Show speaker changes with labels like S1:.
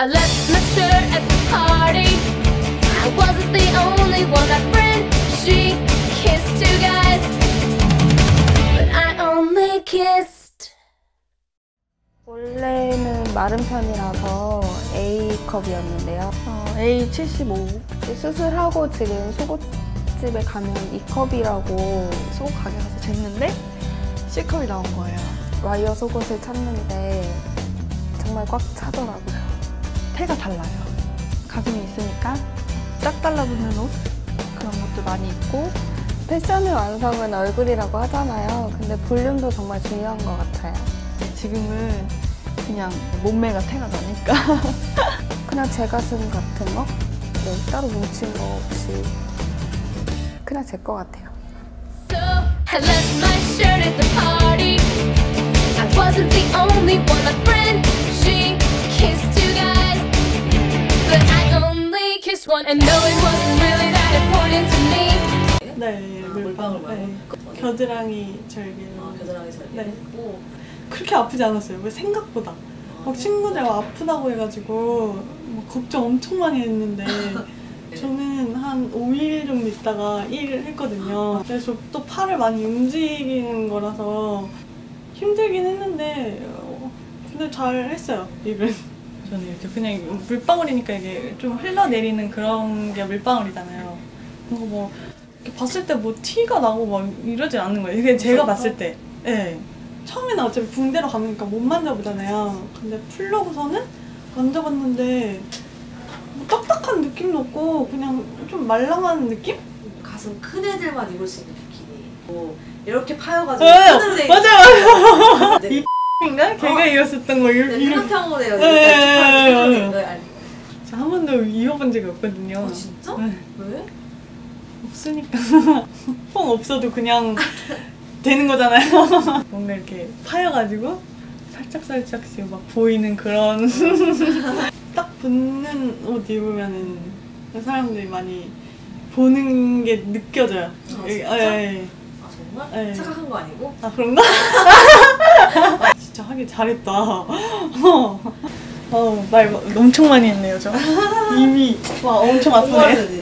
S1: I left my shirt at the party. I wasn't the only one. My friend, she kissed two guys, but I only kissed.
S2: 원래는 마른 편이라서 A컵이었는데요.
S3: 어, A75.
S2: 수술하고 지금 속옷집에 가면 E컵이라고
S3: 속옷 가게 가서 쟀는데 C컵이 나온 거예요.
S2: 와이어 속옷을 찾는데 정말 꽉 차더라고요.
S3: 태가 달라요. 가슴이 있으니까 쫙 달라붙는 옷 그런 것도 많이 입고
S2: 패션의 완성은 얼굴이라고 하잖아요. 근데 볼륨도 정말 중요한 것 같아요.
S3: 지금은 그냥 몸매가 태가 나니까
S2: 그냥 제 가슴 같은 거? 네, 따로 뭉친 거 없이 그냥 제 거 같아요.
S1: So I left my shirt at the party. I wasn't the only one. My one. And no, it wasn't really that important to me.
S4: 네, 물방울 말고? 네. 겨드랑이 절개로. 아,
S5: 겨드랑이 절개 네.
S4: 그렇게 아프지 않았어요. 왜 생각보다.
S5: 막
S4: 친구들 아프다고 해가지고 막 걱정 엄청 많이 했는데 저는 한 5일 정도 있다가 일을 했거든요. 그래서 또 팔을 많이 움직이는 거라서 힘들긴 했는데 어, 근데 잘 했어요 일은. 저는 이렇게 그냥 물방울이니까 이게 좀 흘러내리는 그런 게 물방울이잖아요. 그거 뭐 이렇게 봤을 때 뭐 티가 나고 막 이러지 않는 거예요. 이게 제가 봤을 때. 네. 처음에는 어차피 붕대로 감으니까 못 만져보잖아요. 근데 풀러고서는 만져봤는데 뭐 딱딱한 느낌도 없고 그냥 좀 말랑한 느낌?
S5: 가슴 큰 애들만 입을 수 있는 비키니 뭐 이렇게 파여가지고 네, 맞아요, 맞아요.
S4: 인가 걔가 어. 입었었던 거 이렇게. 네,
S5: 삼각형으로 해요. 네, 네, 네, 이렇게 네. 네, 아니,
S4: 한 번도 입어본 적이 없거든요. 어,
S5: 진짜?
S4: 네.
S5: 왜?
S4: 없으니까 뽕 없어도 그냥 되는 거잖아요. 뭔가 이렇게 파여가지고 살짝 살짝씩 막 보이는 그런 딱 붙는 옷 입으면은 사람들이 많이 보는 게 느껴져요. 아, 예, 진짜? 예, 예.
S5: 아 정말? 네. 착각한 거 아니고?
S4: 아 그런가? 진짜 하길 잘했다. 어, 어, 말 엄청 많이 했네요 저. 이미 와 엄청 아프네.